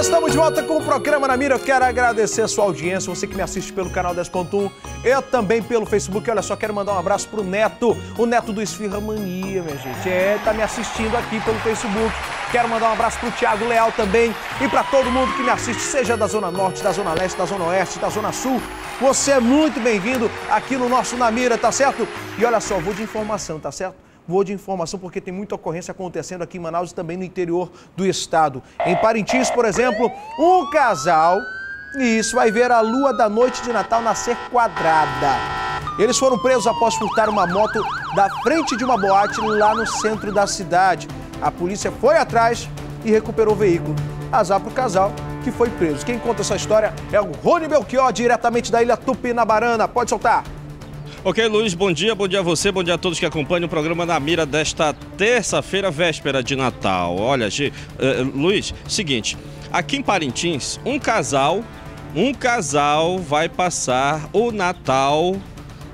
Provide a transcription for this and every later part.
Estamos de volta com o programa na Mira. Eu quero agradecer a sua audiência, você que me assiste pelo canal 10.1 e também pelo Facebook. Olha só, quero mandar um abraço pro Neto, o Neto do Esfirra Mania, minha gente. É, tá me assistindo aqui pelo Facebook. Quero mandar um abraço pro Thiago Leal também e para todo mundo que me assiste, seja da Zona Norte, da Zona Leste, da Zona Oeste, da Zona Sul. Você é muito bem-vindo aqui no nosso Namira, tá certo? E olha só, vou de informação, tá certo? Vou de informação porque tem muita ocorrência acontecendo aqui em Manaus e também no interior do estado. Em Parintins, por exemplo, um casal, e isso vai ver a lua da noite de Natal nascer quadrada. Eles foram presos após furtar uma moto da frente de uma boate lá no centro da cidade. A polícia foi atrás e recuperou o veículo. Azar para o casal que foi preso. Quem conta essa história é o Rony Belchior, diretamente da Ilha Tupinabarana. Pode soltar. Ok, Luiz, bom dia, bom dia a você, bom dia a todos que acompanham o programa na mira desta terça-feira, véspera de Natal. Olha, uh, Luiz, seguinte, aqui em Parintins, um casal, um casal vai passar o Natal,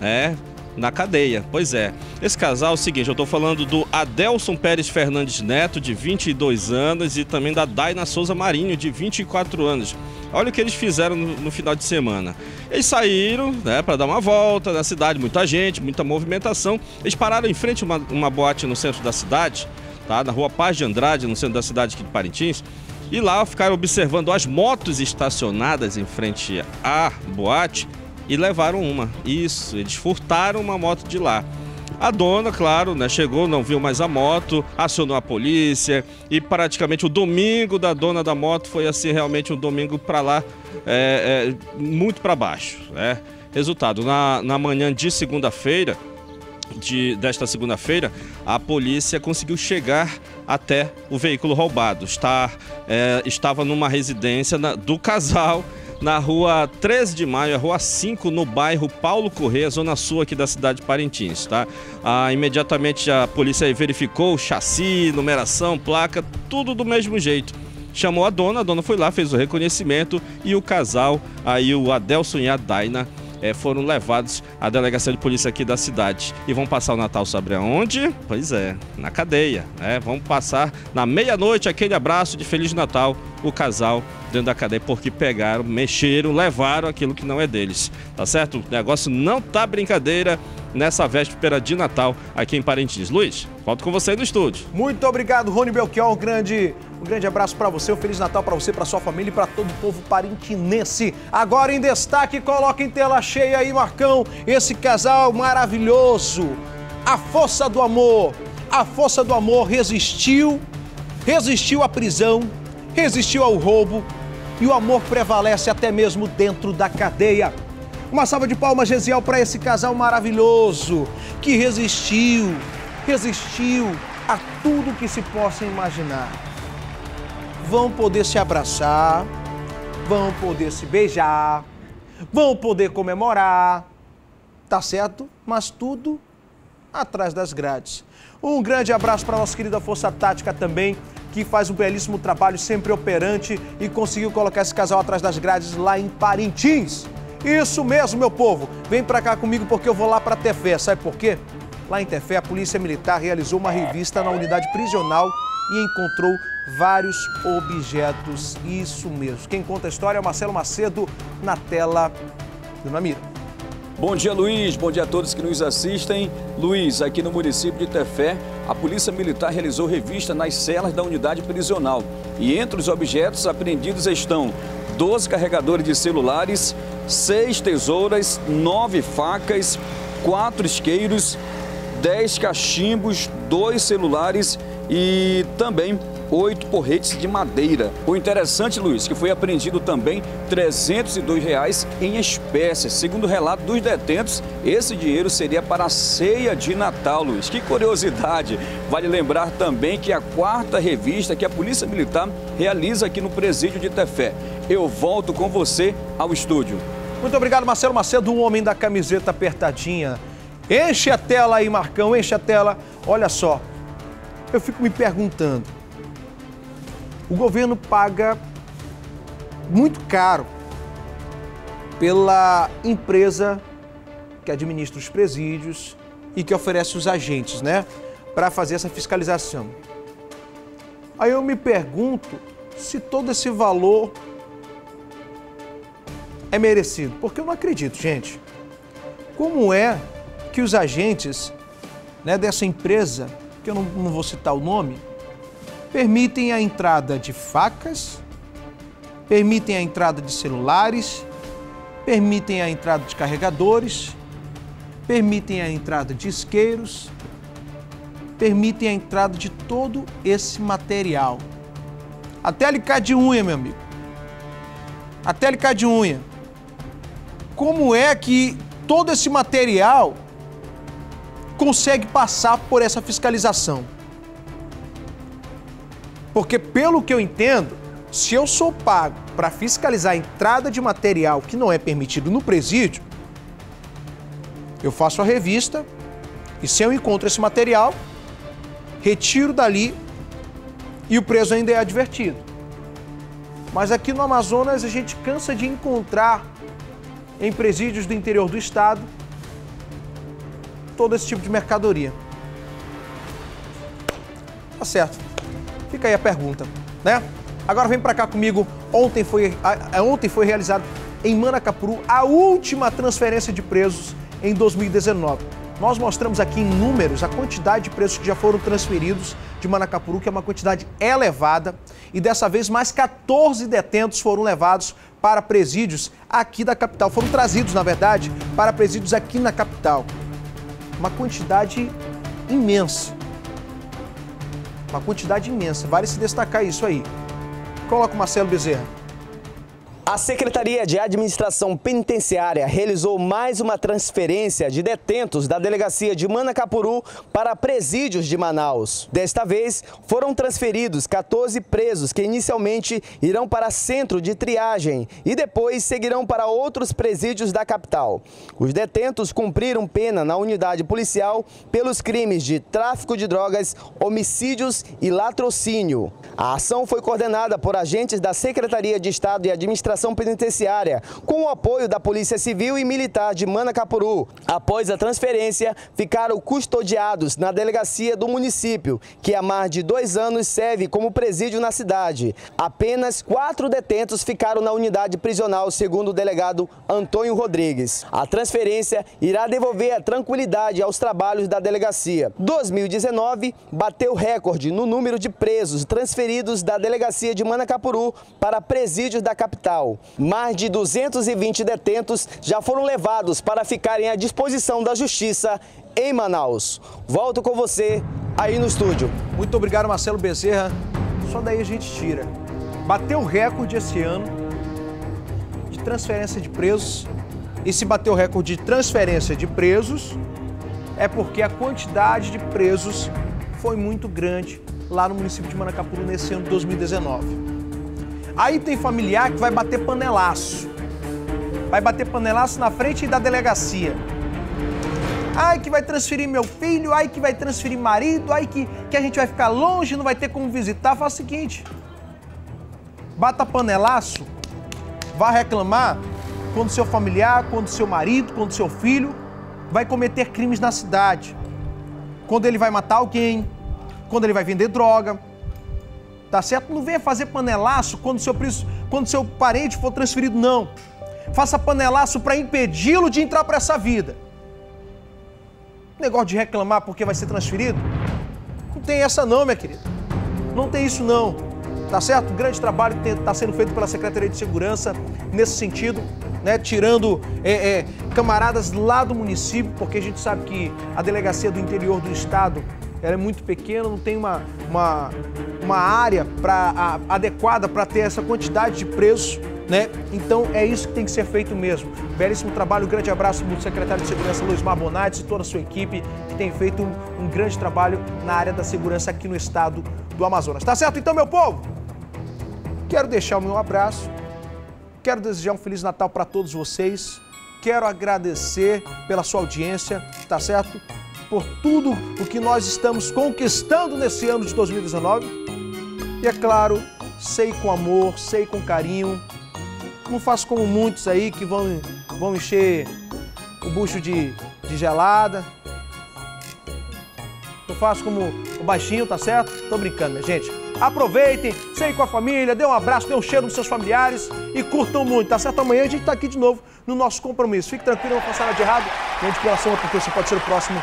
né, na cadeia. Pois é. Esse casal é o seguinte, eu estou falando do Adelson Pérez Fernandes Neto, de 22 anos, e também da Daina Souza Marinho, de 24 anos. Olha o que eles fizeram no, no final de semana. Eles saíram né, para dar uma volta na cidade, muita gente, muita movimentação. Eles pararam em frente a uma, uma boate no centro da cidade, tá? na rua Paz de Andrade, no centro da cidade aqui de Parintins. E lá ficaram observando as motos estacionadas em frente à boate e levaram uma. Isso, eles furtaram uma moto de lá. A dona, claro, né, chegou, não viu mais a moto, acionou a polícia e praticamente o domingo da dona da moto foi assim realmente um domingo para lá, é, é, muito para baixo. Né? Resultado, na, na manhã de segunda-feira, de, desta segunda-feira, a polícia conseguiu chegar até o veículo roubado. Está, é, estava numa residência na, do casal na rua 13 de maio, a rua 5, no bairro Paulo Correia, zona sul aqui da cidade de Parintins, tá? Ah, imediatamente a polícia verificou chassi, numeração, placa, tudo do mesmo jeito. Chamou a dona, a dona foi lá, fez o reconhecimento e o casal, aí o Adelson e a Daina, é, foram levados à delegacia de polícia aqui da cidade. E vão passar o Natal sobre aonde? Pois é, na cadeia. Né? Vão passar na meia-noite aquele abraço de Feliz Natal, o casal dentro da cadeia, porque pegaram, mexeram, levaram aquilo que não é deles. Tá certo? O negócio não tá brincadeira nessa véspera de Natal aqui em Parintins. Luiz, volto com você no estúdio. Muito obrigado, Rony Belchior. Um grande, um grande abraço para você, um Feliz Natal para você, para sua família e para todo o povo parintinense. Agora em destaque, coloca em tela cheia aí, Marcão, esse casal maravilhoso. A força do amor. A força do amor resistiu, resistiu à prisão, resistiu ao roubo e o amor prevalece até mesmo dentro da cadeia. Uma salva de palmas, Gesiel, para esse casal maravilhoso que resistiu, resistiu a tudo que se possa imaginar. Vão poder se abraçar, vão poder se beijar, vão poder comemorar, tá certo? Mas tudo atrás das grades. Um grande abraço para a nossa querida Força Tática também, que faz um belíssimo trabalho sempre operante e conseguiu colocar esse casal atrás das grades lá em Parintins. Isso mesmo, meu povo. Vem para cá comigo porque eu vou lá para Tefé. Sabe por quê? Lá em Tefé, a Polícia Militar realizou uma revista na unidade prisional e encontrou vários objetos. Isso mesmo. Quem conta a história é o Marcelo Macedo na tela do Namira. Bom dia, Luiz. Bom dia a todos que nos assistem. Luiz, aqui no município de Tefé, a Polícia Militar realizou revista nas celas da unidade prisional. E entre os objetos apreendidos estão 12 carregadores de celulares, seis tesouras, nove facas, quatro isqueiros, dez cachimbos, dois celulares e também oito porretes de madeira. O interessante, Luiz, que foi apreendido também 302 reais em espécies. Segundo o relato dos detentos, esse dinheiro seria para a ceia de Natal, Luiz. Que curiosidade! Vale lembrar também que a quarta revista que a Polícia Militar realiza aqui no presídio de Tefé. Eu volto com você ao estúdio. Muito obrigado, Marcelo Macedo, um homem da camiseta apertadinha. Enche a tela aí, Marcão, enche a tela. Olha só, eu fico me perguntando. O governo paga muito caro pela empresa que administra os presídios e que oferece os agentes, né, para fazer essa fiscalização. Aí eu me pergunto se todo esse valor é merecido. Porque eu não acredito, gente. Como é que os agentes né, dessa empresa, que eu não, não vou citar o nome, permitem a entrada de facas, permitem a entrada de celulares, permitem a entrada de carregadores, permitem a entrada de isqueiros, permitem a entrada de todo esse material. Até alicate de unha, meu amigo. Até alicate de unha. Como é que todo esse material consegue passar por essa fiscalização? Porque, pelo que eu entendo, se eu sou pago para fiscalizar a entrada de material que não é permitido no presídio, eu faço a revista e se eu encontro esse material, retiro dali e o preso ainda é advertido. Mas aqui no Amazonas a gente cansa de encontrar em presídios do interior do estado todo esse tipo de mercadoria. Tá certo. Fica aí a pergunta, né? Agora vem para cá comigo. Ontem foi, ontem foi realizado em Manacapuru a última transferência de presos em 2019. Nós mostramos aqui em números a quantidade de presos que já foram transferidos de Manacapuru, que é uma quantidade elevada, e dessa vez mais 14 detentos foram levados para presídios aqui da capital. Foram trazidos, na verdade, para presídios aqui na capital. Uma quantidade imensa. Uma quantidade imensa. Vale se destacar isso aí. Coloca o Marcelo Bezerra. A Secretaria de Administração Penitenciária realizou mais uma transferência de detentos da delegacia de Manacapuru para presídios de Manaus. Desta vez, foram transferidos 14 presos que inicialmente irão para centro de triagem e depois seguirão para outros presídios da capital. Os detentos cumpriram pena na unidade policial pelos crimes de tráfico de drogas, homicídios e latrocínio. A ação foi coordenada por agentes da Secretaria de Estado e Administração Administração Penitenciária, com o apoio da Polícia Civil e Militar de Manacapuru. Após a transferência, ficaram custodiados na delegacia do município, que há mais de dois anos serve como presídio na cidade. Apenas quatro detentos ficaram na unidade prisional, segundo o delegado Antônio Rodrigues. A transferência irá devolver a tranquilidade aos trabalhos da delegacia. 2019 bateu recorde no número de presos transferidos da delegacia de Manacapuru para presídios da capital. Mais de 220 detentos já foram levados para ficarem à disposição da Justiça em Manaus. Volto com você aí no estúdio. Muito obrigado, Marcelo Bezerra. Só daí a gente tira. Bateu o recorde esse ano de transferência de presos. E se bateu o recorde de transferência de presos, é porque a quantidade de presos foi muito grande lá no município de Manacapuru nesse ano de 2019. Aí tem familiar que vai bater panelaço. Vai bater panelaço na frente da delegacia. Ai, que vai transferir meu filho, ai, que vai transferir marido, ai, que, que a gente vai ficar longe, não vai ter como visitar. Faz o seguinte: bata panelaço, vá reclamar quando seu familiar, quando seu marido, quando seu filho vai cometer crimes na cidade. Quando ele vai matar alguém, quando ele vai vender droga, Tá certo? Não venha fazer panelaço quando seu, quando seu parente for transferido, não. Faça panelaço para impedi-lo de entrar para essa vida. Negócio de reclamar porque vai ser transferido? Não tem essa não, minha querida. Não tem isso não. Tá certo? Grande trabalho está sendo feito pela Secretaria de Segurança nesse sentido, né? Tirando é, é, camaradas lá do município, porque a gente sabe que a delegacia do interior do estado ela é muito pequena, não tem uma, uma, uma área pra, a, adequada para ter essa quantidade de presos. Né? Então é isso que tem que ser feito mesmo. Belíssimo trabalho, grande abraço do secretário de Segurança Luiz Marbonates e toda a sua equipe que tem feito um, um grande trabalho na área da segurança aqui no estado do Amazonas. Tá certo então, meu povo? Quero deixar o meu abraço, quero desejar um Feliz Natal para todos vocês, quero agradecer pela sua audiência, tá certo? por tudo o que nós estamos conquistando nesse ano de 2019. E é claro, sei com amor, sei com carinho. Não faço como muitos aí que vão, vão encher o bucho de, de gelada. Eu faço como o baixinho, tá certo? Tô brincando, minha gente. Aproveitem, saem com a família, dê um abraço, dê um cheiro nos seus familiares e curtam muito, tá certo? Amanhã a gente tá aqui de novo no nosso compromisso. Fique tranquilo, não vou passar nada de errado. Gente, coração, porque você pode ser o próximo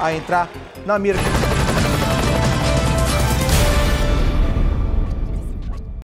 a entrar na mira.